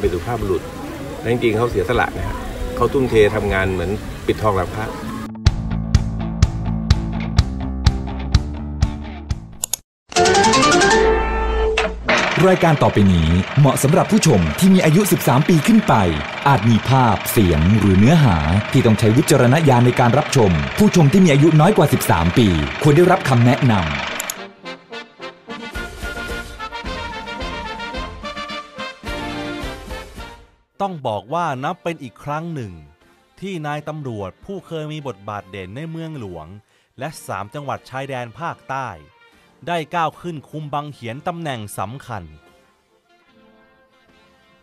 เป็นสุภาพบุรุษและจริงๆเขาเสียสละนะฮะเขาทุ่มเททำงานเหมือนปิดทองหลังพระรายการต่อไปนี้เหมาะสำหรับผู้ชมที่มีอายุ 13 ปีขึ้นไป อาจมีภาพ เสียง หรือเนื้อหาที่ต้องใช้วิจารณญาณในการรับชม ผู้ชมที่มีอายุน้อยกว่า 13 ปี ควรได้รับคำแนะนำ ต้องบอกว่านับเป็นอีกครั้งหนึ่ง ที่นายตำรวจผู้เคยมีบทบาทเด่นในเมืองหลวง และสามจังหวัดชายแดนภาคใต้ ได้ก้าวขึ้นคุมบังเขียนตำแหน่งสำคัญ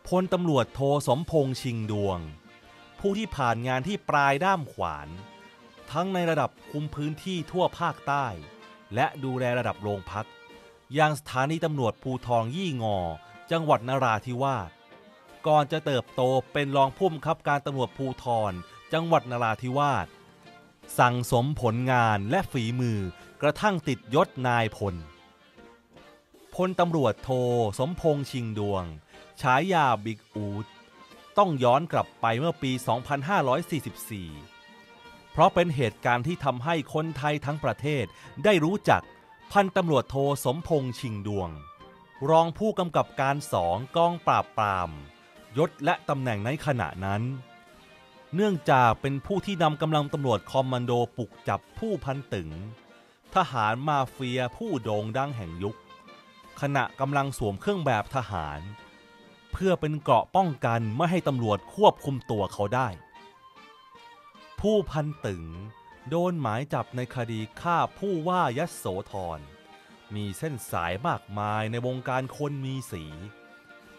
พลตำรวจโทสมพงษ์ชิงดวง ผู้ที่ผ่านงานที่ปลายด้ามขวาน ทั้งในระดับคุมพื้นที่ทั่วภาคใต้ และดูแลระดับโรงพัก อย่างสถานีตำรวจภูทองยี่งอ จังหวัดนราธิวาส ก่อนจะเติบโตเป็นรองผู้บังคับการตำรวจภูทรจังหวัดนราธิวาส สั่งสมผลงานและฝีมือกระทั่งติดยศนายพล พลตำรวจโทสมพงษ์ชิงดวง ฉายาบิ๊กอูดต้องย้อนกลับไปเมื่อปี 2544 เพราะเป็นเหตุการณ์ที่ทำให้คนไทยทั้งประเทศได้รู้จักพันตำรวจโทสมพงษ์ชิงดวง รองผู้กำกับการสองกองปราบปราม ยศและตำแหน่งในขณะนั้น เนื่องจากเป็นผู้ที่นำกำลังตำรวจคอมมานโดปลุกจับผู้พันตึง ทหารมาเฟียผู้โด่งดังแห่งยุค ขณะกำลังสวมเครื่องแบบทหาร เพื่อเป็นเกราะป้องกันไม่ให้ตำรวจควบคุมตัวเขาได้ ผู้พันตึงโดนหมายจับในคดีฆ่าผู้ว่ายโสธรมีเส้นสายมากมายในวงการคนมีสี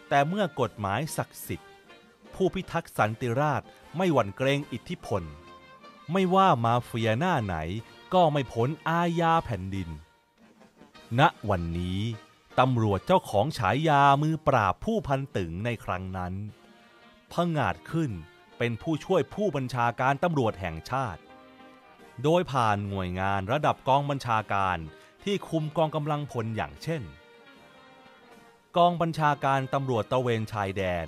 แต่เมื่อกฎหมายศักดิ์สิทธิ์ ผู้พิทักษ์สันติราษฎร์ไม่หวั่นเกรงอิทธิพล ไม่ว่ามาเฟียหน้าไหนก็ไม่พ้นอาญาแผ่นดิน ณวันนี้ตำรวจเจ้าของฉายามือปราบผู้พันตึงในครั้งนั้นพงาดขึ้นเป็นผู้ช่วยผู้บัญชาการตำรวจแห่งชาติ โดยผ่านหน่วยงานระดับกองบัญชาการที่คุมกองกำลังพลอย่างเช่น กองบัญชาการตำรวจตระเวนชายแดน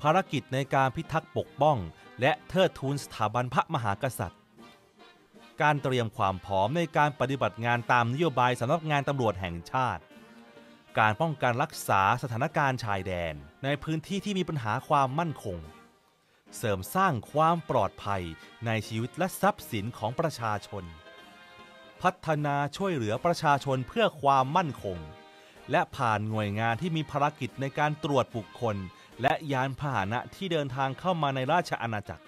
ภารกิจในการพิทักษ์ปกป้อง และเทิดทูนสถาบันพระมหากษัตริย์ การเตรียมความพร้อมในการปฏิบัติงานตามนโยบายสำนักงานตำรวจแห่งชาติ การป้องกันรักษาสถานการณ์ชายแดนในพื้นที่ที่มีปัญหาความมั่นคง เสริมสร้างความปลอดภัยในชีวิตและทรัพย์สินของประชาชน พัฒนาช่วยเหลือประชาชนเพื่อความมั่นคง และผ่านหน่วยงานที่มีภารกิจในการตรวจบุคคล และยานพาหนะที่เดินทางเข้ามาในราชอาณาจักร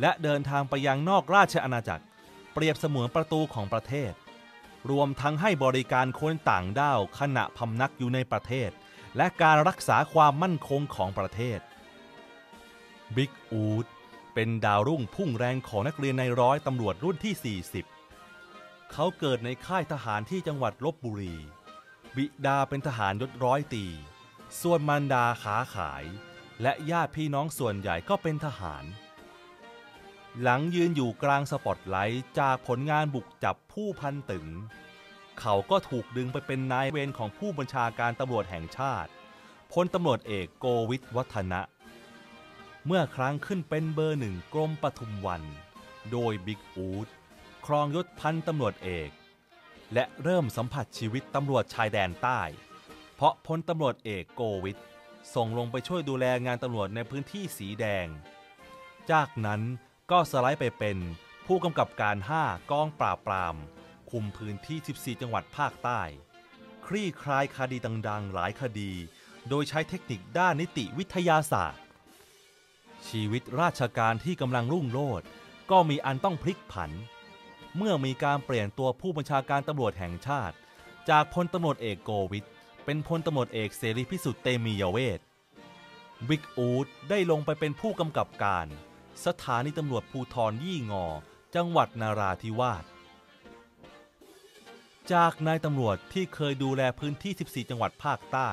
และเดินทางไปยังนอกราชอาณาจักร เปรียบเสมือนประตูของประเทศ รวมทั้งให้บริการคนต่างด้าวขณะพำนักอยู่ในประเทศ และการรักษาความมั่นคงของประเทศบิ๊กอูดเป็นดาวรุ่งพุ่งแรงของนักเรียนในร้อยตำรวจรุ่นที่ 40 เขาเกิดในค่ายทหารที่จังหวัดลบบุรี บิดาเป็นทหารยศร้อยตี ส่วนมารดาขาขาย และญาติพี่น้องส่วนใหญ่ก็เป็นทหาร หลังยืนอยู่กลางสปอตไลท์จากผลงานบุกจับผู้พันตึง เขาก็ถูกดึงไปเป็นนายเวรของผู้บัญชาการตำรวจแห่งชาติพลตำรวจเอกโกวิทวัฒนะ เมื่อครั้งขึ้นเป็นเบอร์หนึ่งกรมปทุมวัน โดยบิ๊กอูดครองยศพันตำรวจเอก และเริ่มสัมผัสชีวิตตำรวจชายแดนใต้ เพราะพลตำรวจเอกโกวิทส่งลงไปช่วยดูแลงานตำรวจในพื้นที่สีแดง จากนั้นก็สไลด์ไปเป็นผู้กำกับการ 5 กองปราบปราม คุมพื้นที่ 14 จังหวัดภาคใต้ คลี่คลายคดีดังๆ หลายคดี โดยใช้เทคนิคด้านนิติวิทยาศาสตร์ ชีวิตราชการที่กำลังรุ่งโรจน์ก็มีอันต้องพลิกผัน เมื่อมีการเปลี่ยนตัวผู้บัญชาการตำรวจแห่งชาติ จากพลตำรวจเอกโกวิทเป็นพลตำรวจเอกเสรีพิสุทธิ์เตมียเวทบิ๊กอูดได้ลงไปเป็นผู้กำกับการ สถานีตำรวจภูทรยี่งอ จังหวัดนาราธิวาสจากนายตำรวจที่เคยดูแลพื้นที่ 14 จังหวัดภาคใต้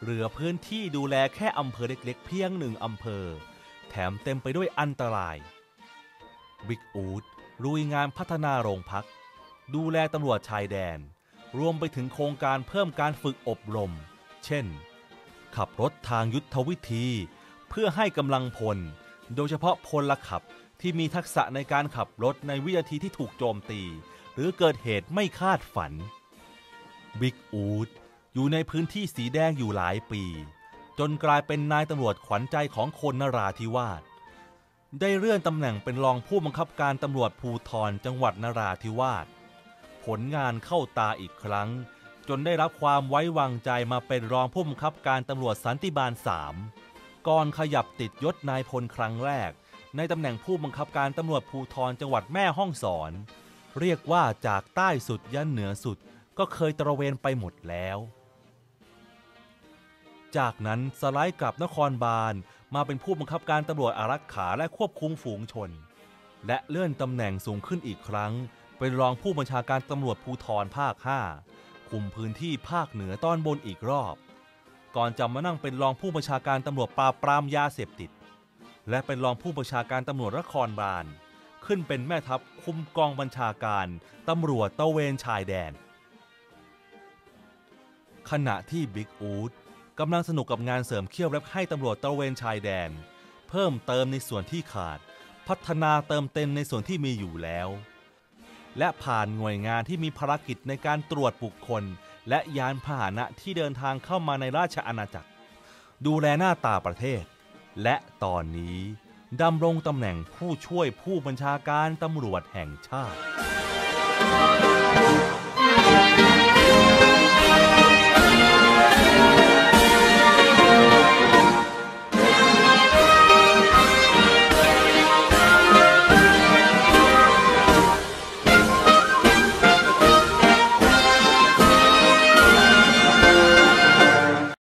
เหลือพื้นที่ดูแลแค่อำเภอเล็กๆ เพียงหนึ่งอำเภอ แถมเต็มไปด้วยอันตราย บิ๊กอูด ลุยงานพัฒนาโรงพัก ดูแลตำรวจชายแดน รวมไปถึงโครงการเพิ่มการฝึกอบรม เช่น ขับรถทางยุทธวิธี เพื่อให้กำลังพล โดยเฉพาะพลขับที่มีทักษะในการขับรถในวินาทีที่ถูกโจมตี หรือเกิดเหตุไม่คาดฝันบิ๊กอูดอยู่ในพื้นที่สีแดงอยู่หลายปี จนกลายเป็นนายตำรวจขวัญใจของคนนราธิวาส ได้เลื่อนตำแหน่งเป็นรองผู้บังคับการตำรวจภูธรจังหวัดนราธิวาส ผลงานเข้าตาอีกครั้ง จนได้รับความไว้วางใจมาเป็นรองผู้บังคับการตำรวจสันติบาลสามก่อนขยับติดยศนายพลครั้งแรก ในตำแหน่งผู้บังคับการตำรวจภูธรจังหวัดแม่ฮ่องสอน เรียกว่าจากใต้สุดยันเหนือสุดก็เคยตระเวนไปหมดแล้ว จากนั้นสไลด์กลับนครบาล มาเป็นผู้บังคับการตำรวจอารักขาและควบคุมฝูงชน และเลื่อนตำแหน่งสูงขึ้นอีกครั้ง เป็นรองผู้บัญชาการตำรวจภูธรภาค 5 คุมพื้นที่ภาคเหนือตอนบนอีกรอบ ก่อนจะมานั่งเป็นรองผู้บัญชาการตำรวจปราบปรามยาเสพติด และเป็นรองผู้บัญชาการตำรวจนครบาลขึ้นเป็นแม่ทัพคุมกองบัญชาการตำรวจตะเวนชายแดน ขณะที่บิ๊กอูด กำลังสนุกกับงานเสริมเขี้ยวแรบให้ตำรวจตระเวนชายแดน เพิ่มเติมในส่วนที่ขาด พัฒนาเติมเต็มในส่วนที่มีอยู่แล้ว และผ่านหน่วยงานที่มีภารกิจในการตรวจบุคคล และยานพาหนะที่เดินทางเข้ามาในราชอาณาจักร ดูแลหน้าตาประเทศ และตอนนี้ดำรงตำแหน่งผู้ช่วยผู้บัญชาการตำรวจแห่งชาติ